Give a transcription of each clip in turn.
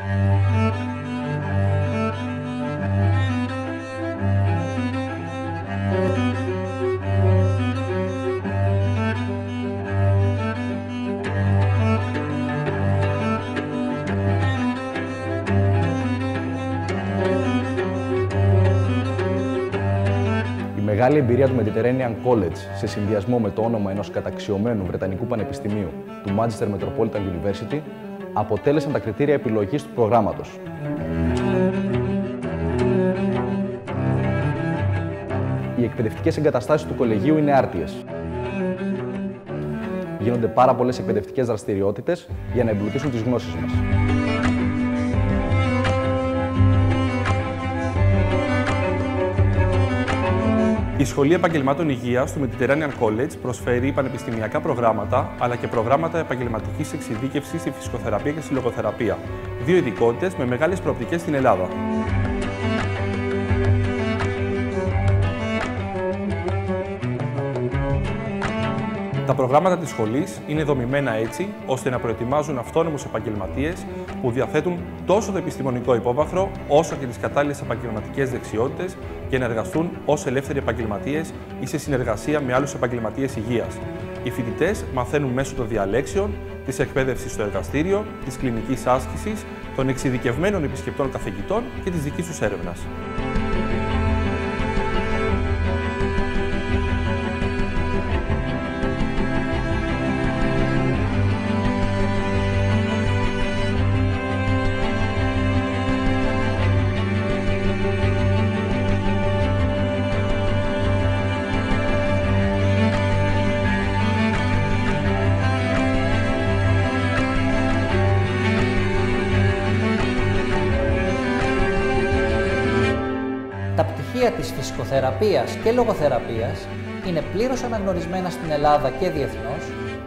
Η μεγάλη εμπειρία του Mediterranean College σε συνδυασμό με το όνομα ενός καταξιωμένου Βρετανικού Πανεπιστημίου του Manchester Metropolitan University αποτέλεσαν τα κριτήρια επιλογής του προγράμματος. Οι εκπαιδευτικές εγκαταστάσεις του κολεγίου είναι άρτιες. Γίνονται πάρα πολλές εκπαιδευτικές δραστηριότητες για να εμπλουτίσουν τις γνώσεις μας. Η Σχολή Επαγγελμάτων Υγείας του Mediterranean College προσφέρει πανεπιστημιακά προγράμματα αλλά και προγράμματα επαγγελματικής εξειδίκευσης στη φυσικοθεραπεία και στη λογοθεραπεία. Δύο ειδικότητες με μεγάλες προοπτικές στην Ελλάδα. Τα προγράμματα της σχολής είναι δομημένα έτσι ώστε να προετοιμάζουν αυτόνομους επαγγελματίες που διαθέτουν τόσο το επιστημονικό υπόβαθρο όσο και τις κατάλληλες επαγγελματικές δεξιότητες για να εργαστούν ως ελεύθεροι επαγγελματίες ή σε συνεργασία με άλλους επαγγελματίες υγείας. Οι φοιτητές μαθαίνουν μέσω των διαλέξεων, της εκπαίδευσης στο εργαστήριο, της κλινικής άσκησης, των εξειδικευμένων επισκεπτών καθηγητών και της δικής τους έρευνας. Τα πτυχία της φυσικοθεραπείας και λογοθεραπείας είναι πλήρως αναγνωρισμένα στην Ελλάδα και διεθνώς,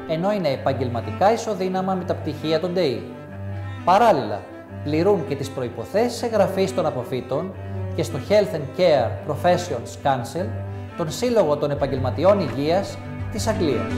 ενώ είναι επαγγελματικά ισοδύναμα με τα πτυχία των ΤΕΗ. Παράλληλα, πληρούν και τις προϋποθέσεις εγγραφής των αποφύτων και στο Health and Care Professions Council, τον Σύλλογο των Επαγγελματιών Υγείας της Αγγλίας.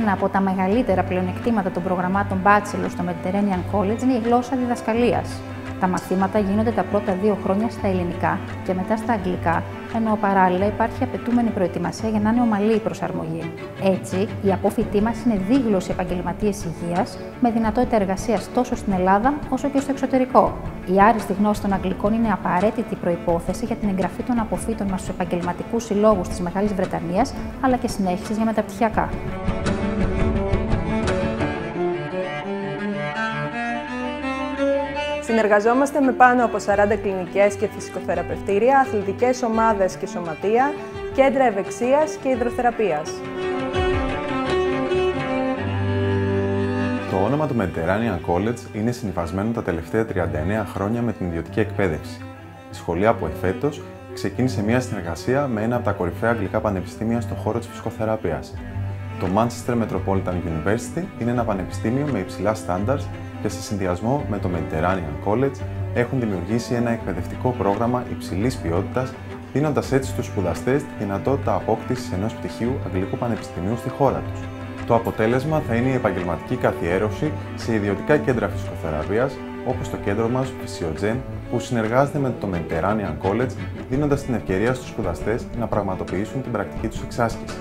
Ένα από τα μεγαλύτερα πλεονεκτήματα των προγραμμάτων Bachelor στο Mediterranean College είναι η γλώσσα διδασκαλίας. Τα μαθήματα γίνονται τα πρώτα δύο χρόνια στα ελληνικά και μετά στα αγγλικά, ενώ παράλληλα υπάρχει απαιτούμενη προετοιμασία για να είναι ομαλή η προσαρμογή. Έτσι, οι απόφοιτοί μας είναι δίγλωσοι επαγγελματίε υγείας με δυνατότητα εργασίας τόσο στην Ελλάδα όσο και στο εξωτερικό. Η άριστη γνώση των Αγγλικών είναι απαραίτητη προπόθεση για την εγγραφή των αποφύτων μας στους επαγγελματικούς συλλόγους της Μεγάλης Βρετανίας αλλά και συνέχισης για μεταπτυχιακά. Συνεργαζόμαστε με πάνω από 40 κλινικές και φυσικοθεραπευτήρια, αθλητικές ομάδες και σωματεία, κέντρα ευεξίας και υδροθεραπείας. Το όνομα του Mediterranean College είναι συνυφασμένο τα τελευταία 39 χρόνια με την ιδιωτική εκπαίδευση. Η σχολή από εφέτος ξεκίνησε μια συνεργασία με ένα από τα κορυφαία αγγλικά πανεπιστήμια στον χώρο της φυσικοθεραπείας. Το Manchester Metropolitan University είναι ένα πανεπιστήμιο με υψηλά standards και σε συνδυασμό με το Mediterranean College έχουν δημιουργήσει ένα εκπαιδευτικό πρόγραμμα υψηλής ποιότητας, δίνοντας έτσι στους σπουδαστές τη δυνατότητα απόκτησης ενός πτυχίου Αγγλικού Πανεπιστημίου στη χώρα τους. Το αποτέλεσμα θα είναι η επαγγελματική καθιέρωση σε ιδιωτικά κέντρα φυσικοθεραπείας, όπως το κέντρο μας Physiogen, που συνεργάζεται με το Mediterranean College, δίνοντας την ευκαιρία στους σπουδαστές να πραγματοποιήσουν την πρακτική τους εξάσκηση.